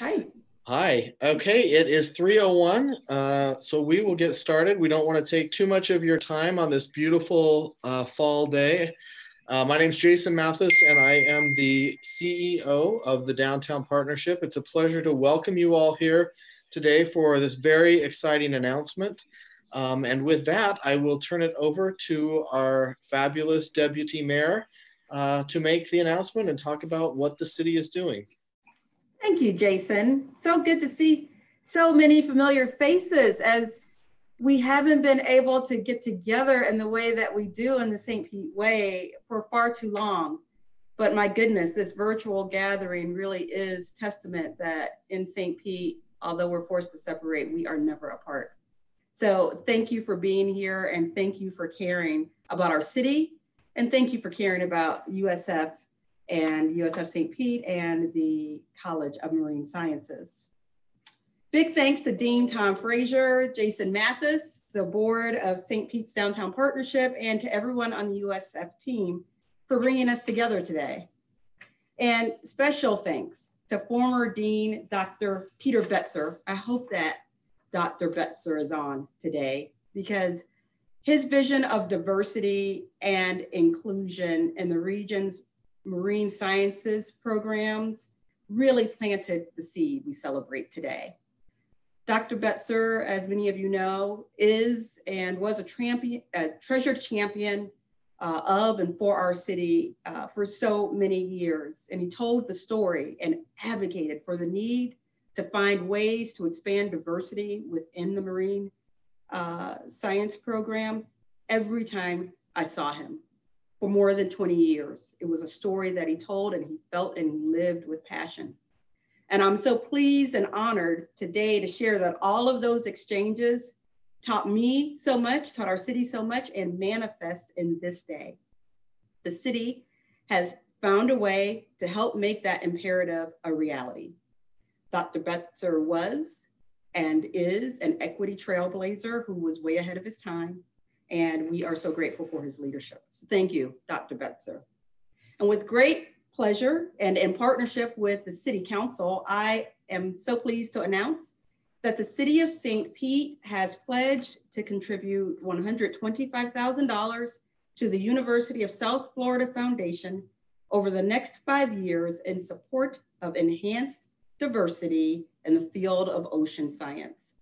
Hi. Hi. Okay, it is 3:01. Uh, so we will get started. We don't want to take too much of your time on this beautiful uh, fall day. Uh, my name is Jason Mathis, and I am the CEO of the Downtown Partnership. It's a pleasure to welcome you all here today for this very exciting announcement. Um, and with that, I will turn it over to our fabulous Deputy Mayor uh, to make the announcement and talk about what the city is doing. Thank you, Jason. So good to see so many familiar faces as we haven't been able to get together in the way that we do in the St. Pete Way for far too long. But my goodness, this virtual gathering really is testament that in St. Pete, although we're forced to separate, we are never apart. So thank you for being here and thank you for caring about our city and thank you for caring about USF and USF St. Pete and the College of Marine Sciences. Big thanks to Dean Tom Frazer, Jason Mathis, the board of St. Pete's Downtown Partnership, and to everyone on the USF team for bringing us together today. And special thanks to former Dean Dr. Peter Betzer. I hope that Dr. Betzer is on today because his vision of diversity and inclusion in the region's marine sciences programs really planted the seed we celebrate today. Dr. Betzer, as many of you know, is and was a, champion, a treasured champion uh, of and for our city uh, for so many years. And he told the story and advocated for the need to find ways to expand diversity within the marine uh, science program every time I saw him for more than 20 years. It was a story that he told and he felt and he lived with passion. And I'm so pleased and honored today to share that all of those exchanges taught me so much, taught our city so much, and manifest in this day. The city has found a way to help make that imperative a reality. Dr. Betzer was and is an equity trailblazer who was way ahead of his time and we are so grateful for his leadership. So thank you, Dr. Betzer. And with great pleasure and in partnership with the City Council, I am so pleased to announce that the City of St. Pete has pledged to contribute $125,000 to the University of South Florida Foundation over the next five years in support of enhanced diversity in the field of ocean science.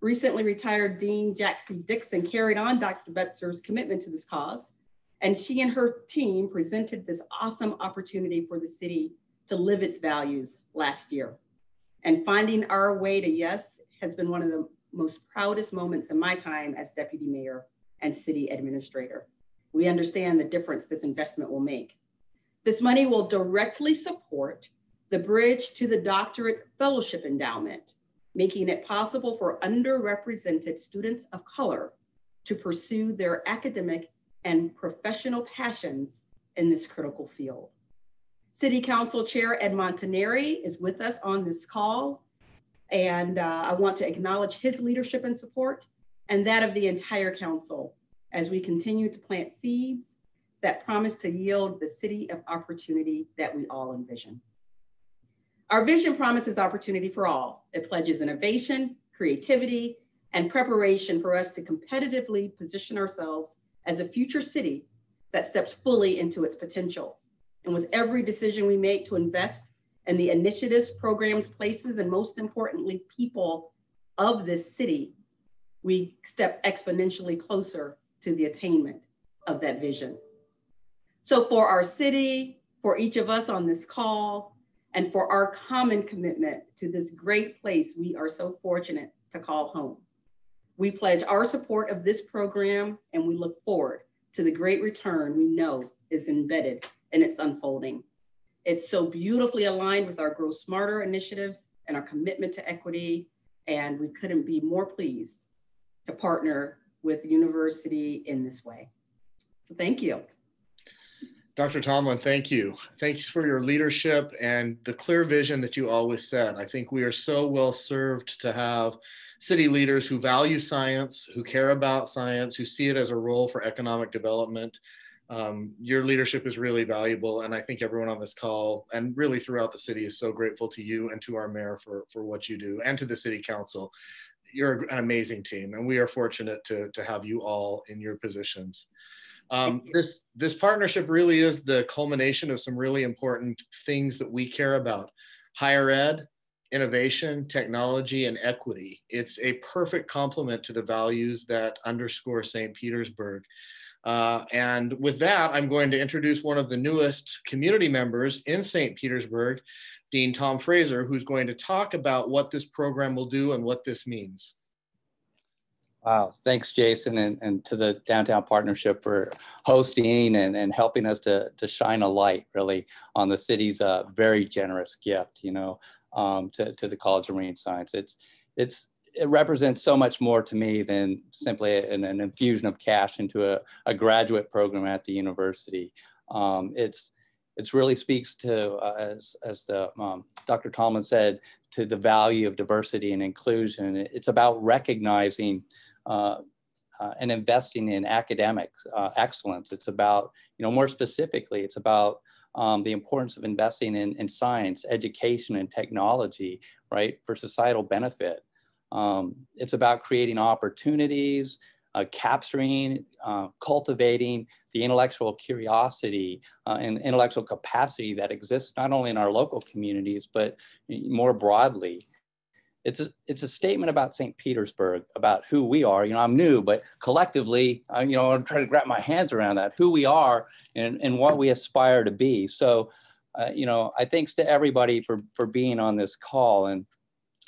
Recently retired Dean Jackie Dixon carried on Dr. Betzer's commitment to this cause, and she and her team presented this awesome opportunity for the city to live its values last year. And finding our way to yes has been one of the most proudest moments in my time as deputy mayor and city administrator. We understand the difference this investment will make. This money will directly support the Bridge to the Doctorate Fellowship Endowment, making it possible for underrepresented students of color to pursue their academic and professional passions in this critical field. City Council Chair Ed Montanari is with us on this call, and uh, I want to acknowledge his leadership and support and that of the entire council as we continue to plant seeds that promise to yield the city of opportunity that we all envision. Our vision promises opportunity for all. It pledges innovation, creativity, and preparation for us to competitively position ourselves as a future city that steps fully into its potential. And with every decision we make to invest in the initiatives, programs, places, and most importantly, people of this city, we step exponentially closer to the attainment of that vision. So for our city, for each of us on this call, and for our common commitment to this great place we are so fortunate to call home. We pledge our support of this program and we look forward to the great return we know is embedded in its unfolding. It's so beautifully aligned with our Grow Smarter initiatives and our commitment to equity, and we couldn't be more pleased to partner with the university in this way. So thank you. Dr. Tomalin, thank you. Thanks for your leadership and the clear vision that you always set. I think we are so well served to have city leaders who value science, who care about science, who see it as a role for economic development. um, your leadership is really valuable. And I think everyone on this call and really throughout the city is so grateful to you and to our mayor for, for what you do and to the city council. You're an amazing team and we are fortunate to, to have you all in your positions. Um, this, this partnership really is the culmination of some really important things that we care about. Higher ed, innovation, technology, and equity. It's a perfect complement to the values that underscore St. Petersburg. Uh, and with that, I'm going to introduce one of the newest community members in St. Petersburg, Dean Tom Frazer, who's going to talk about what this program will do and what this means. Wow, thanks, Jason, and, and to the Downtown Partnership for hosting and, and helping us to, to shine a light really on the city's uh, very generous gift, you know, um, to, to the College of Marine Science. It's, it's, it represents so much more to me than simply an, an infusion of cash into a, a, graduate program at the university. Um, it's, it's really speaks to, uh, as, as the, um, Dr. Tomalin said, to the value of diversity and inclusion. It's about recognizing and investing in academic uh, excellence. It's about, you know, more specifically, it's about um, the importance of investing in, in science, education, and technology, right, for societal benefit. Um, it's about creating opportunities, uh, capturing, uh, cultivating the intellectual curiosity uh, and intellectual capacity that exists not only in our local communities, but more broadly. It's a, it's a statement about St. Petersburg, about who we are. You know, I'm new, but collectively, uh, you know, I'm trying to wrap my hands around that, who we are and, and what we aspire to be. So, uh, you know, I thanks to everybody for, for being on this call. And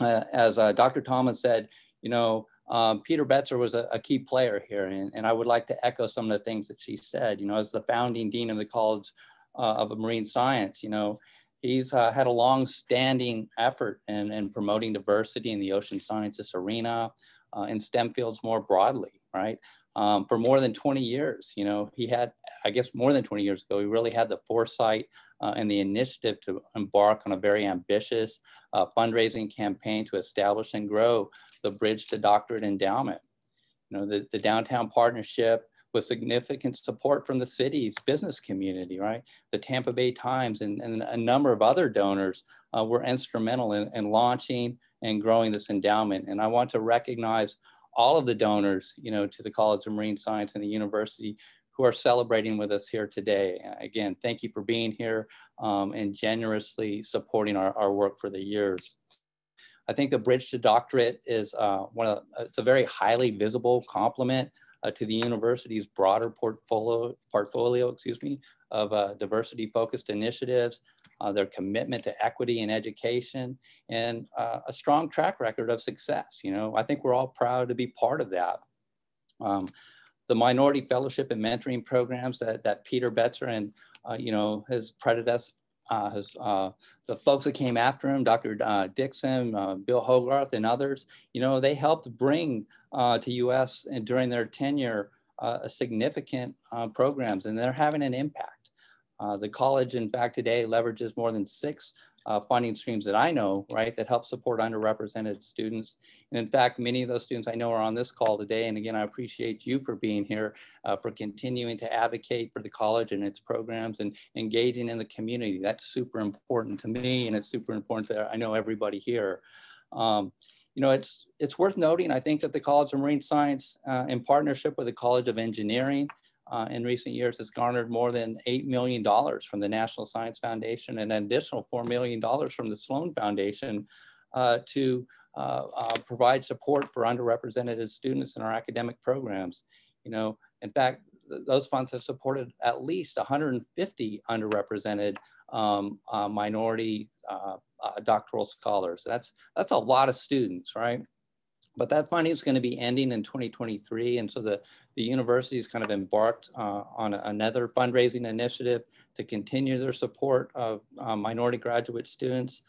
uh, as uh, Dr. Thomas said, you know, um, Peter Betzer was a, a, key player here, and, and, I would like to echo some of the things that she said. You know, as the founding dean of the College uh, of Marine Science, you know, he's uh, had a long-standing effort in, in, promoting diversity in the ocean sciences arena, uh, in STEM fields more broadly, right? Um, for more than 20 years, you know, he had, I guess more than 20 years ago, he really had the foresight uh, and the initiative to embark on a very ambitious uh, fundraising campaign to establish and grow the Bridge to Doctorate Endowment. You know, the, the downtown partnership with significant support from the city's business community, right? The Tampa Bay Times and, and a number of other donors uh, were instrumental in, in launching and growing this endowment. And I want to recognize all of the donors, you know, to the College of Marine Science and the university who are celebrating with us here today. Again, thank you for being here um, and generously supporting our, our work for the years. I think the Bridge to Doctorate is uh, one of, it's a very highly visible complement uh, to the university's broader portfolio, portfolio excuse me, of uh, diversity focused initiatives, uh, their commitment to equity in education, and uh, a strong track record of success. You know, I think we're all proud to be part of that. Um, the minority fellowship and mentoring programs that, that Peter Betzer and, uh, you know, his predecessor, uh, his, uh, the folks that came after him, Dr. Uh, Dixon, uh, Bill Hogarth, and others, you know, they helped bring uh, to U.S. and during their tenure uh, significant programs, and they're having an impact. The college, in fact, today leverages more than six uh, funding streams that I know, right, that help support underrepresented students. And in fact, many of those students I know are on this call today. And again, I appreciate you for being here, uh, for continuing to advocate for the college and its programs and engaging in the community. That's super important to me and it's super important to, I know everybody here. Um, you know, it's, it's worth noting, I think that the College of Marine Science uh, in partnership with the College of Engineering uh, in recent years has garnered more than $8 million from the National Science Foundation and an additional $4 million from the Sloan Foundation uh, to uh, uh, provide support for underrepresented students in our academic programs. You know, in fact, th those funds have supported at least 150 underrepresented um, uh, minority uh, doctoral scholars. That's, that's a lot of students, right? But that funding is going to be ending in 2023. And so the, the university has kind of embarked uh, on another fundraising initiative to continue their support of uh, minority graduate students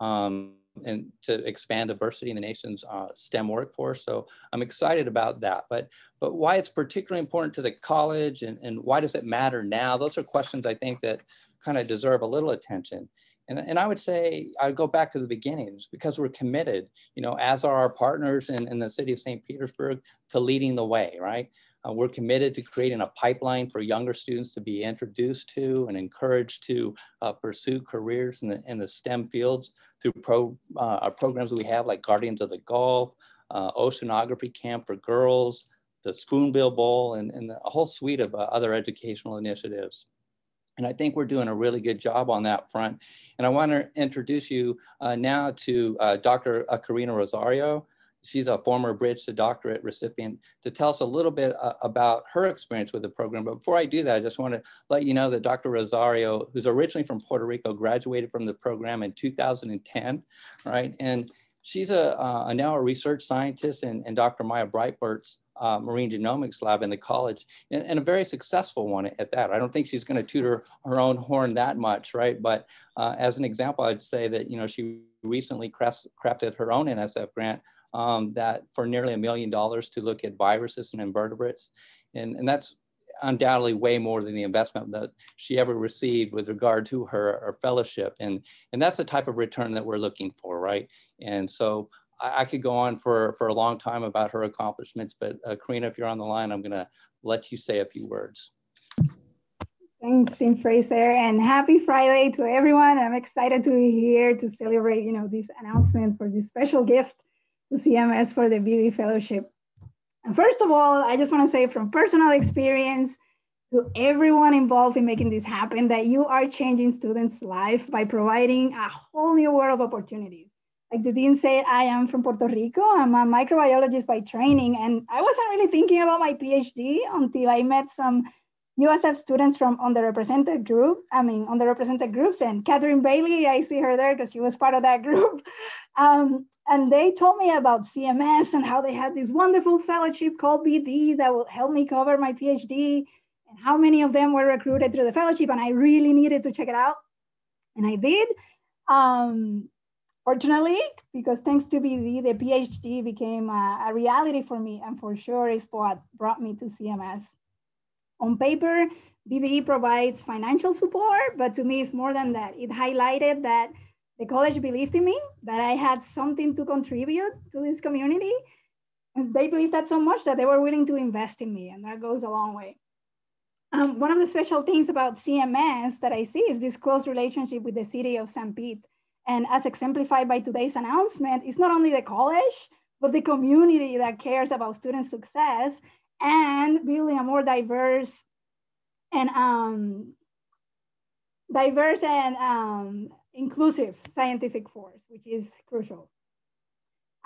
um, and to expand diversity in the nation's uh, STEM workforce. So I'm excited about that. But, but why it's particularly important to the college and, and why does it matter now? Those are questions I think that kind of deserve a little attention. And, and I would say, I would go back to the beginnings because we're committed, you know, as are our partners in, in the city of St. Petersburg to leading the way, right? Uh, we're committed to creating a pipeline for younger students to be introduced to and encouraged to uh, pursue careers in the, in the STEM fields through pro, uh, our programs we have like Guardians of the Gulf, uh, Oceanography Camp for Girls, the Spoonbill Bowl, and, and a whole suite of uh, other educational initiatives. And I think we're doing a really good job on that front. And I want to introduce you uh, now to Dr. Karina Rosario she's a former Bridge to Doctorate recipient, to tell us a little bit uh, about her experience with the program. But before I do that, I just want to let you know that Dr. Rosario, who's originally from Puerto Rico, graduated from the program in 2010, right? And she's a, uh, now a research scientist in, in Dr. Maya Breitbart's uh, marine genomics lab in the college and, and, a very successful one at that. I don't think she's going to tutor her own horn that much, right? But uh, as an example, I'd say that, you know, she recently crafted her own NSF grant um, that for nearly a million dollars to look at viruses and invertebrates. And, and that's undoubtedly way more than the investment that she ever received with regard to her, her fellowship. And, and that's the type of return that we're looking for, right? And so I, I could go on for, for a long time about her accomplishments, but uh, Karina, if you're on the line, I'm gonna let you say a few words. Thanks, St. Frazer, and happy Friday to everyone. I'm excited to be here to celebrate, you know, this announcement for this special gift to CMS for the BTD Fellowship. And first of all, I just want to say from personal experience to everyone involved in making this happen that you are changing students' life by providing a whole new world of opportunities. Like the dean said, I am from Puerto Rico. I'm a microbiologist by training, and I wasn't really thinking about my PhD until I met some USF students from underrepresented group, I mean, underrepresented groups, and Catherine Bailey, I see her there because she was part of that group. Um, and they told me about CMS and how they had this wonderful fellowship called BD that will help me cover my PhD and how many of them were recruited through the fellowship. And I really needed to check it out. And I did. Um, fortunately, because thanks to BD, the PhD became a, a reality for me. And for sure is what brought me to CMS. On paper, BDE provides financial support, but to me, it's more than that. It highlighted that the college believed in me, that I had something to contribute to this community. And they believed that so much that they were willing to invest in me, and that goes a long way. Um, one of the special things about CMS that I see is this close relationship with the city of St. Pete. And as exemplified by today's announcement, it's not only the college, but the community that cares about student success and building a more diverse and um, diverse and um, inclusive scientific force, which is crucial.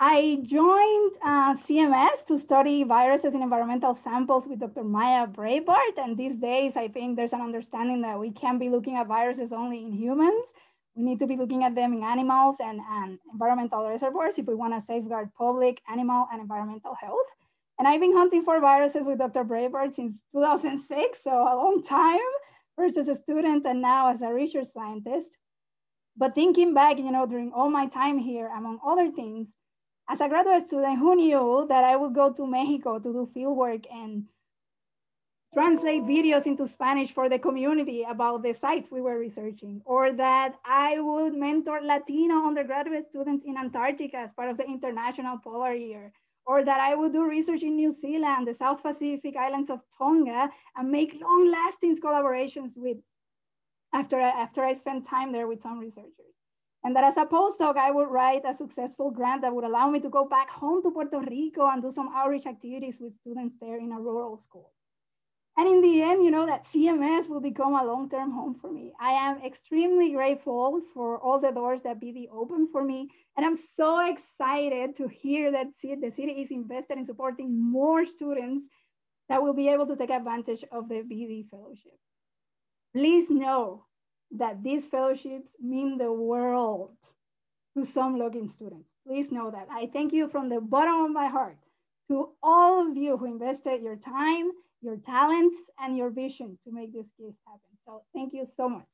I joined uh, CMS to study viruses in environmental samples with Dr. Maya Breitbart. And these days, I think there's an understanding that we can't be looking at viruses only in humans. We need to be looking at them in animals and, and environmental reservoirs if we want to safeguard public, animal, and environmental health. And I've been hunting for viruses with Dr. Breitbart since 2006, so a long time, first as a student and now as a research scientist. But thinking back, you know, during all my time here, among other things, as a graduate student, who knew that I would go to Mexico to do fieldwork and translate videos into Spanish for the community about the sites we were researching, or that I would mentor Latino undergraduate students in Antarctica as part of the International Polar Year, or that I would do research in New Zealand, the South Pacific islands of Tonga, and make long lasting collaborations with after, after I spent time there with some researchers. And that as a postdoc, I would write a successful grant that would allow me to go back home to Puerto Rico and do some outreach activities with students there in a rural school. And in the end, you know, that CMS will become a long-term home for me. I am extremely grateful for all the doors that BD opened for me. And I'm so excited to hear that the city is invested in supporting more students that will be able to take advantage of the BD fellowship. Please know that these fellowships mean the world to some login students. Please know that. I thank you from the bottom of my heart to all of you who invested your time, your talents, and your vision to make this gift happen. So thank you so much.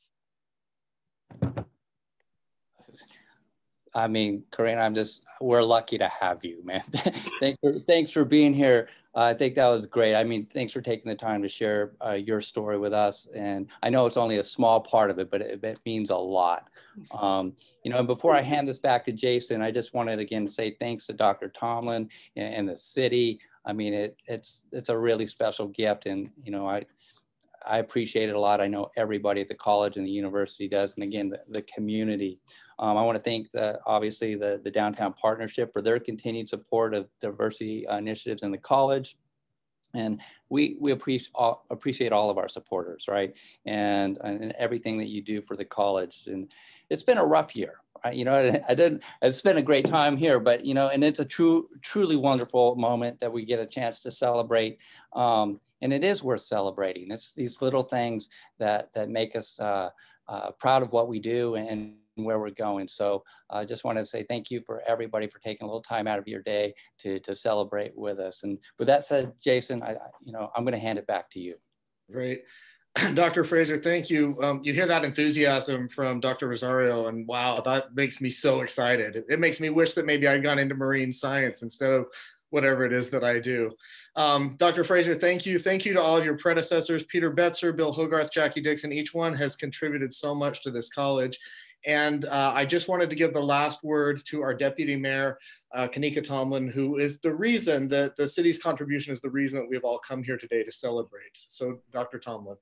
I mean, Karina, I'm just, we're lucky to have you, man. thanks, for, thanks for being here. Uh, I think that was great. I mean, thanks for taking the time to share uh, your story with us. And I know it's only a small part of it, but it, it means a lot. Um, you know, and before I hand this back to Jason, I just wanted again to say thanks to Dr. Tomalin and, and the city. I mean, it, it's it's a really special gift, and you know, I I appreciate it a lot. I know everybody at the college and the university does, and again, the, the community. Um, I want to thank the, obviously the, the downtown partnership for their continued support of diversity initiatives in the college. And we, we appreciate all, appreciate all of our supporters, right? And, and everything that you do for the college. And it's been a rough year, right? You know, I didn't, it's been a great time here, but you know, and it's a true, truly wonderful moment that we get a chance to celebrate. Um, and it is worth celebrating. It's these little things that, that make us uh, uh, proud of what we do and where we're going. So I uh, just want to say thank you for everybody for taking a little time out of your day to, to celebrate with us. And with that said, Jason, I, you know, I'm going to hand it back to you. Great. Dr. Frazer, thank you. Um, you hear that enthusiasm from Dr. Rosario, and wow, that makes me so excited. It, it makes me wish that maybe I'd gone into marine science instead of whatever it is that I do. Um, Dr. Frazer, thank you. Thank you to all of your predecessors, Peter Betzer, Bill Hogarth, Jackie Dixon. Each one has contributed so much to this college. And uh, I just wanted to give the last word to our deputy mayor, uh, Kanika Tomalin, who is the reason that the city's contribution is the reason that we've all come here today to celebrate. So Dr. Tomalin.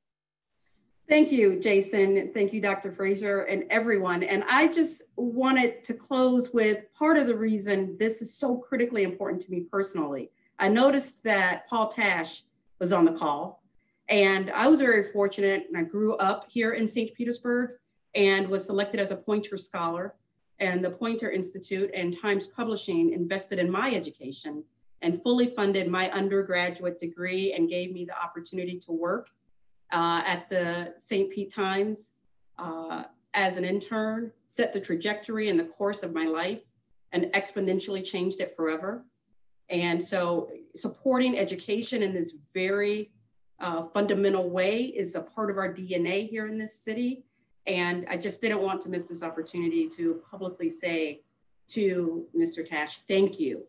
Thank you, Jason. Thank you, Dr. Frazer and everyone. And I just wanted to close with part of the reason this is so critically important to me personally. I noticed that Paul Tash was on the call and I was very fortunate and I grew up here in St. Petersburg and was selected as a Poynter Scholar. And the Poynter Institute and Times Publishing invested in my education and fully funded my undergraduate degree and gave me the opportunity to work uh, at the St. Pete Times uh, as an intern, set the trajectory and the course of my life, and exponentially changed it forever. And so, supporting education in this very uh, fundamental way is a part of our DNA here in this city. And I just didn't want to miss this opportunity to publicly say to Mr. Tash, thank you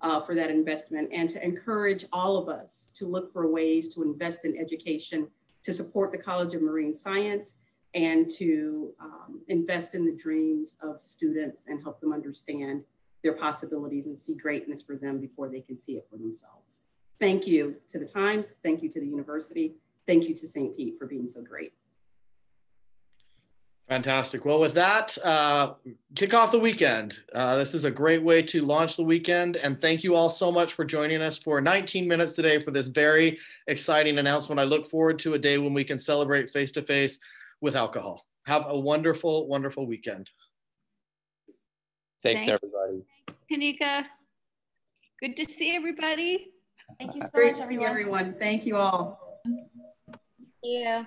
uh, for that investment and to encourage all of us to look for ways to invest in education to support the College of Marine Science and to um, invest in the dreams of students and help them understand their possibilities and see greatness for them before they can see it for themselves. Thank you to the Times. Thank you to the university. Thank you to St. Pete for being so great. Fantastic. Well, with that, uh, kick off the weekend. Uh, this is a great way to launch the weekend. And thank you all so much for joining us for 19 minutes today for this very exciting announcement. I look forward to a day when we can celebrate face to face with alcohol. Have a wonderful, wonderful weekend. Thanks, Thanks. everybody. Kanika, good to see everybody. Thank you so Great much, everyone. everyone. Thank you all. Yeah.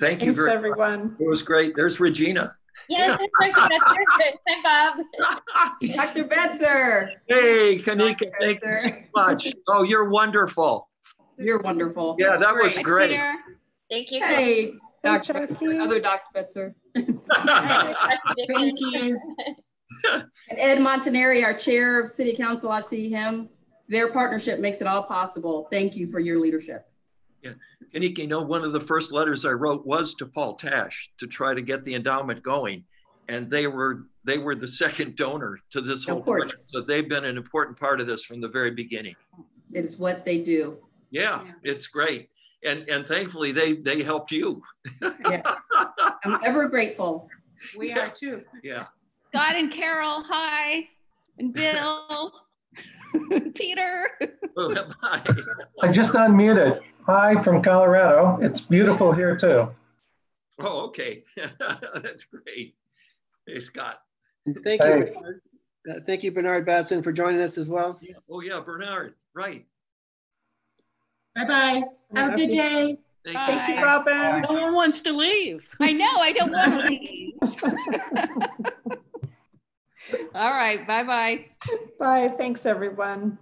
Thank you, Thanks, everyone. It was great. There's Regina. Yes, Dr. Hi, Bob. Dr. Betzer. Hey, Kanika, thank you so much. Oh, you're wonderful. You're wonderful. Yeah, that was great. Thank you. Hey, Dr. Other Dr. Betzer. thank you. and Ed Montanari, our chair of city council, I see him. Their partnership makes it all possible. Thank you for your leadership. Yeah. And you know, one of the first letters I wrote was to Paul Tash to try to get the endowment going. And they were they were the second donor to this whole project. So they've been an important part of this from the very beginning. It is what they do. Yeah, yes. it's great. And and thankfully they they helped you. yes. I'm ever grateful. We yeah. are too. Yeah. God and Carol, hi. And Bill. Peter. Oh, I just unmuted. Hi from Colorado. It's beautiful here too. Oh, okay. That's great. Hey, Scott. Thank you. Bernard. Uh, thank you, Bernard Batson, for joining us as well. Yeah. Oh, yeah, Bernard. Right. Bye-bye. Have a good day. Thank, Thank you, Robin. No one wants to leave. I know. I don't want to leave. All right. Bye-bye. Bye. Thanks, everyone.